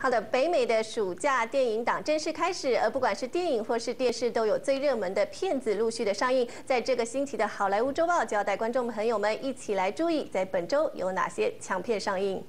好的，北美的暑假电影档正式开始，而不管是电影或是电视，都有最热门的片子陆续的上映。在这个星期的好莱坞周报就要带观众朋友们一起来注意，在本周有哪些强片上映。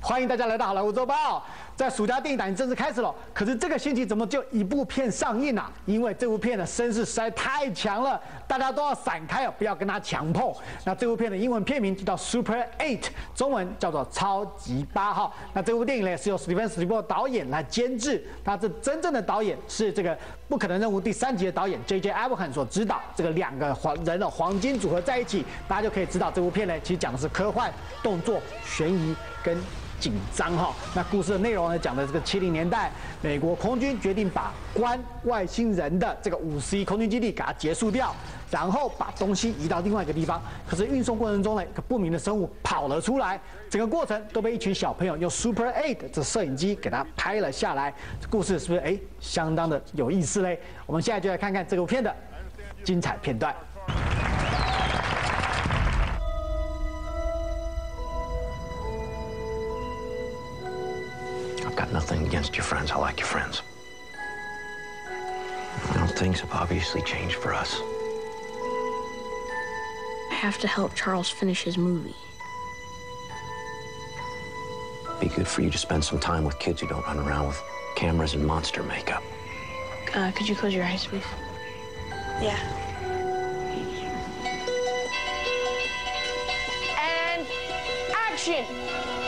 欢迎大家来到好莱坞周报。在暑假电影档已经正式开始了，可是这个星期怎么就一部片上映啊？因为这部片的声势实在太强了，大家都要闪开哦，不要跟它强碰。那这部片的英文片名就叫 Super Eight，中文叫做超级八号。那这部电影呢是由史蒂芬·史蒂波导演来监制，他这真正的导演是这个《不可能任务》第三集的导演 J.J. Abrams 所指导。这个两个黄人的黄金组合在一起，大家就可以知道这部片呢其实讲的是科幻、动作、悬疑跟。紧张哈，那故事的内容呢？讲的这个七零年代，美国空军决定把关外星人的这个五十一空军基地给它结束掉，然后把东西移到另外一个地方。可是运送过程中呢，一个不明的生物跑了出来，整个过程都被一群小朋友用 Super Eight 这摄影机给它拍了下来。故事是不是哎相当的有意思嘞？我们现在就来看看这部片的精彩片段。Nothing against your friends. I like your friends. Well, things have obviously changed for us. I have to help Charles finish his movie. Be good for you to spend some time with kids who don't run around with cameras and monster makeup. Uh, could you close your eyes, please? Yeah. And action!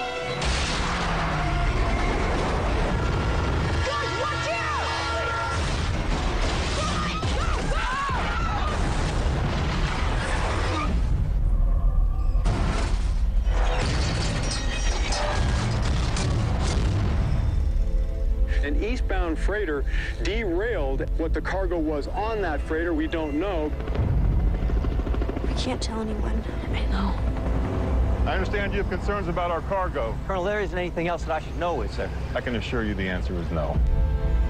Eastbound freighter derailed. What the cargo was on that freighter, we don't know. I can't tell anyone. I know. I understand you have concerns about our cargo. Colonel, there isn't anything else that I should know, is there? I can assure you the answer is no.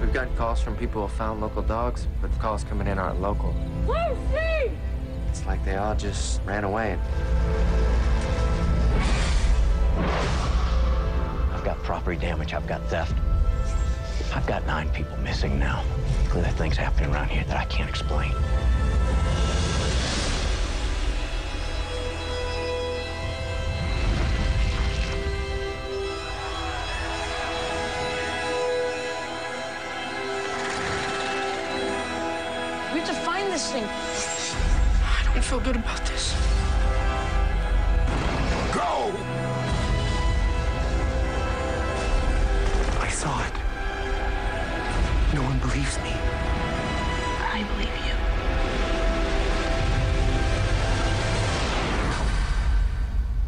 We've gotten calls from people who found local dogs, but the calls coming in aren't local. Lucy! It's like they all just ran away. I've got property damage. I've got theft. I've got nine people missing now. Clearly things happening around here that I can't explain. We have to find this thing. I don't feel good about this. Believes me. I believe you.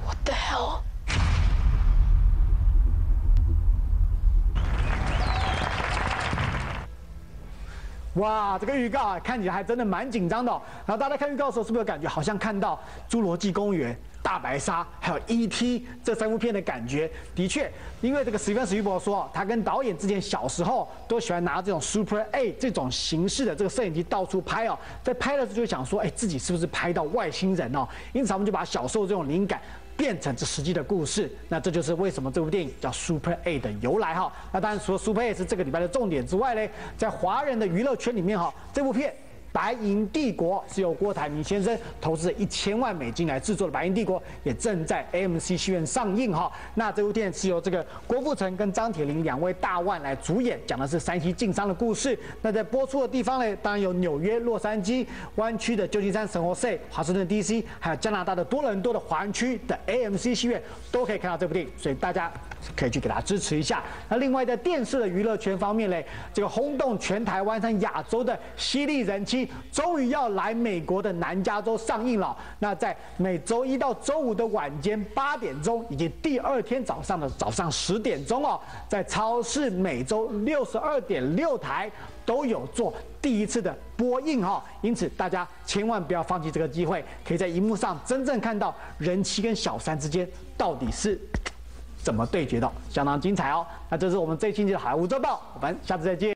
What the hell? 哇，这个预告啊，看起来还真的蛮紧张的。然后大家看预告的时候，是不是有感觉好像看到《侏罗纪公园》、大白鲨还有 E.T. 这三部片的感觉？的确，因为这个史蒂芬·史蒂博说，他跟导演之前小时候都喜欢拿这种 Super A 这种形式的这个摄影机到处拍哦，在拍的时候就想说，哎，自己是不是拍到外星人哦？因此，他们就把小时候这种灵感。变成这实际的故事，那这就是为什么这部电影叫 Super A 的由来哈。那当然，除了 Super A 是这个礼拜的重点之外呢，在华人的娱乐圈里面哈，这部片。白银帝国是由郭台铭先生投资一千万美金来制作的。白银帝国也正在 AMC 戏院上映哈。那这部电影是由这个郭富城跟张铁林两位大腕来主演，讲的是山西晋商的故事。那在播出的地方呢，当然有纽约、洛杉矶湾区的旧金山、圣何塞、华盛顿 DC，还有加拿大的多伦多的华人区的 AMC 戏院都可以看到这部电影，所以大家可以去给他支持一下。那另外在电视的娱乐圈方面呢，这个轰动全台湾、和亚洲的犀利人妻。终于要来美国的南加州上映了。那在每周一到周五的晚间八点钟，以及第二天早上的早上十点钟哦，在超市每周六十二点六台都有做第一次的播映哈。因此大家千万不要放弃这个机会，可以在荧幕上真正看到人妻跟小三之间到底是怎么对决的，相当精彩哦。那这是我们这一期的《海坞周报》，我们下次再见。